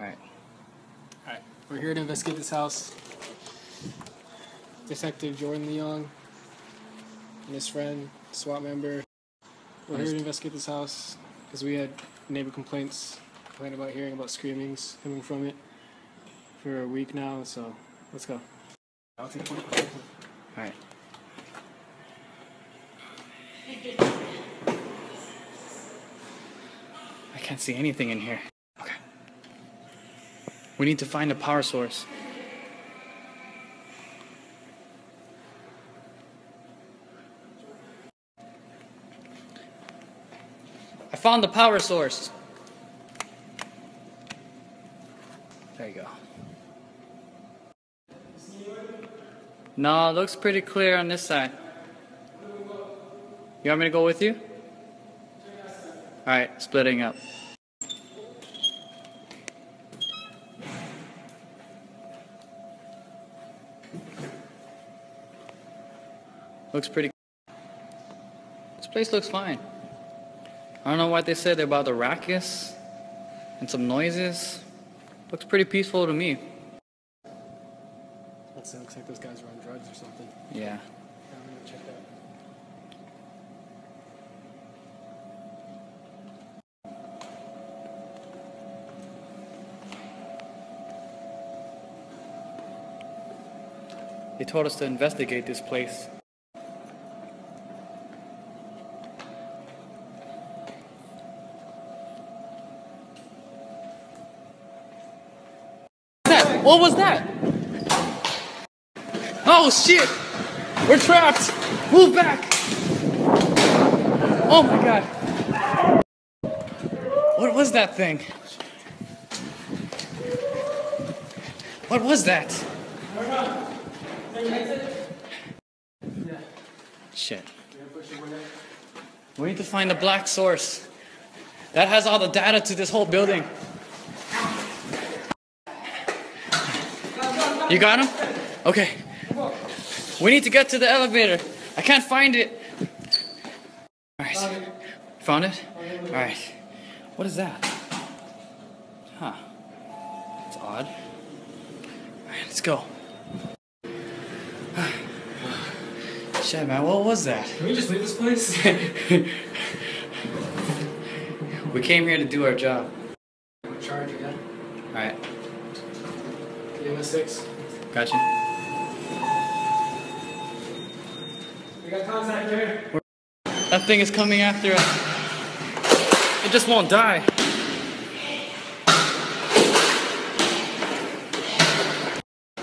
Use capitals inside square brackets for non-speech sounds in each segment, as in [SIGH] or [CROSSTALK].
Alright. Alright, we're here to investigate this house. Detective Jordan Leong and his friend, SWAT member. We're here to investigate this house because we had neighbor complaints, complained about hearing about screamings coming from it for a week now, so let's go. Alright. I can't see anything in here. We need to find a power source. I found the power source. There you go. No, looks pretty clear on this side. You want me to go with you? Alright, splitting up. Looks pretty. This place looks fine. I don't know what they said they're about the rackets and some noises. Looks pretty peaceful to me. Looks looks like those guys are on drugs or something. Yeah. Yeah, I'm gonna check that. They told us to investigate this place. That- What was that? Oh shit! We're trapped! Move back! Oh my god. What was that thing? What was that? Shit. We need to find the black source. That has all the data to this whole building. You got him? Okay. We need to get to the elevator. I can't find it. Alright. Found it? Alright. What is that? Huh. It's odd. Alright, let's go. [SIGHS] Shit, man, what was that? Can we just leave this place? [LAUGHS] We came here to do our job. Charge again. Alright, EMS six. Got you. We got contact here. That thing is coming after us. It just won't die.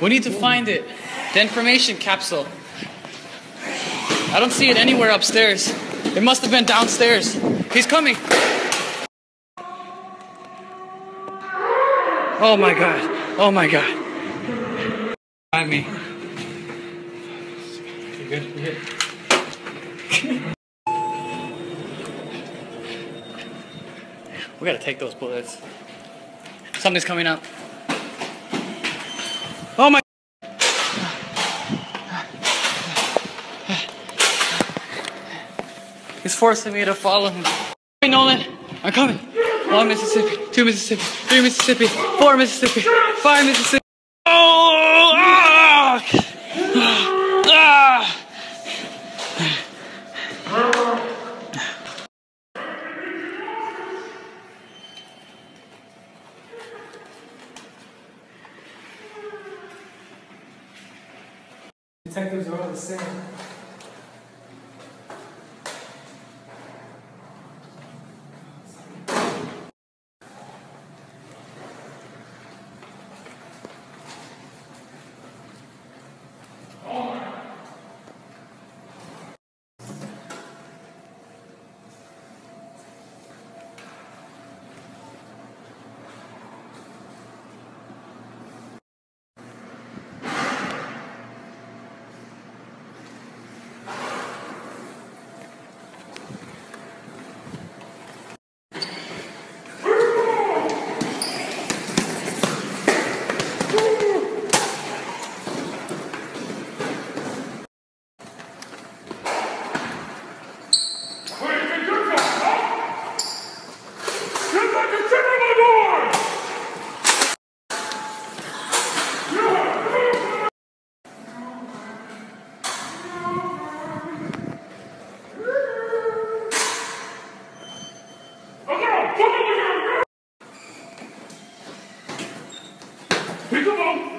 We need to find it. The information capsule. I don't see it anywhere upstairs. It must have been downstairs. He's coming. Oh my god. Oh my god. Find me. You good? You good? We gotta take those bullets. Something's coming up. Oh my. He's forcing me to follow him. Hey, Nolan, I'm coming. One Mississippi, two Mississippi, three Mississippi, four Mississippi, five Mississippi. Detectives are all the same. Pick them up.